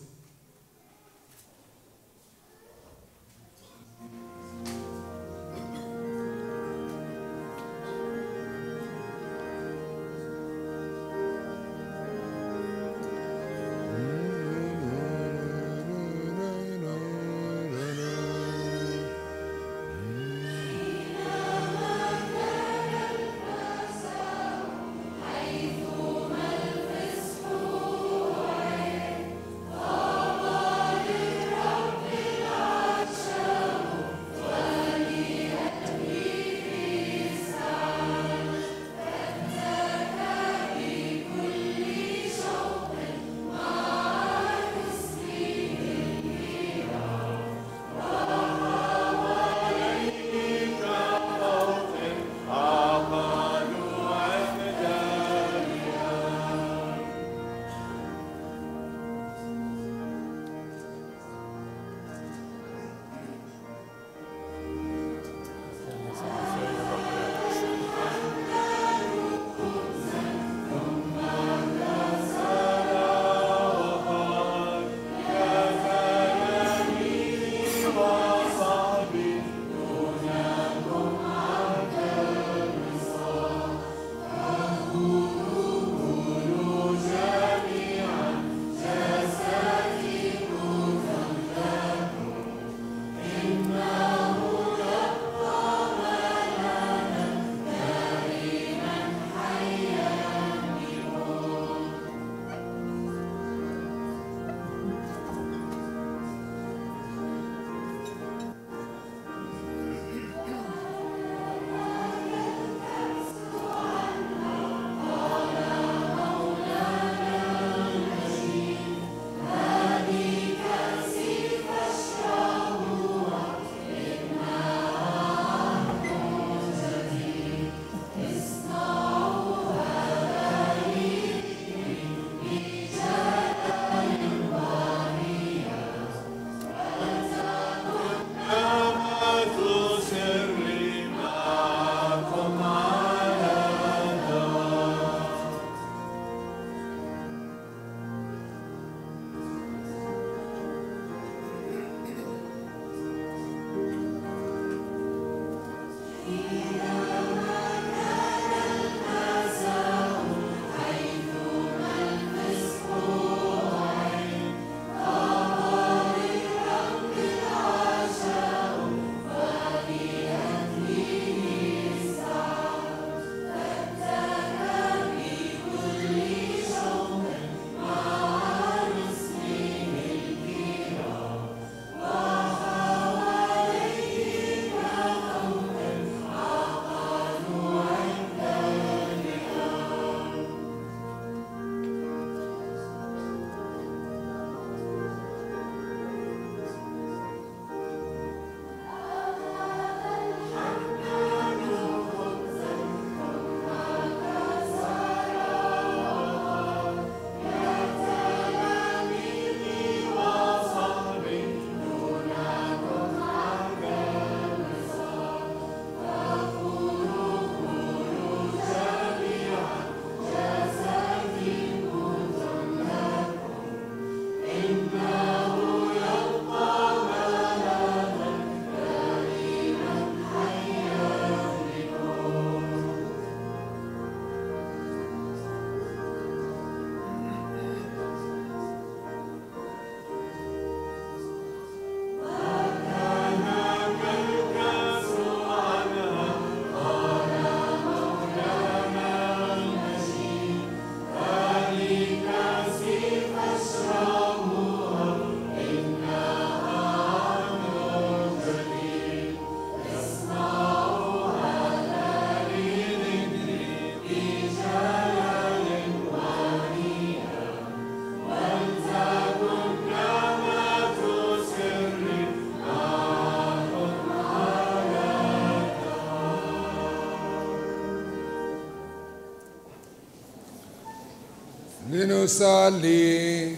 نصلي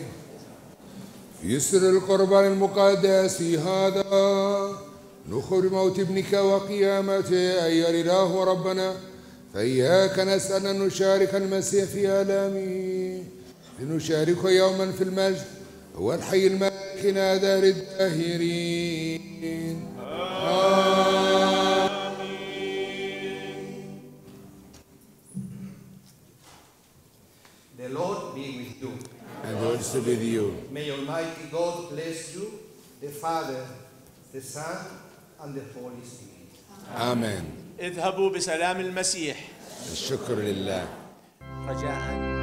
في سر القربان المقدس هذا نخبر موت ابنك وقيامته أيها الإله وربنا فإياك نسأل أن نشارك المسيح في آلامه. لنشاركه يوما في المجد. هو الحي المالك إلى دار Almighty God bless you, the Father, the Son, and the Holy Spirit. آمين اذهبوا بسلام المسيح الشكر لله رجاءً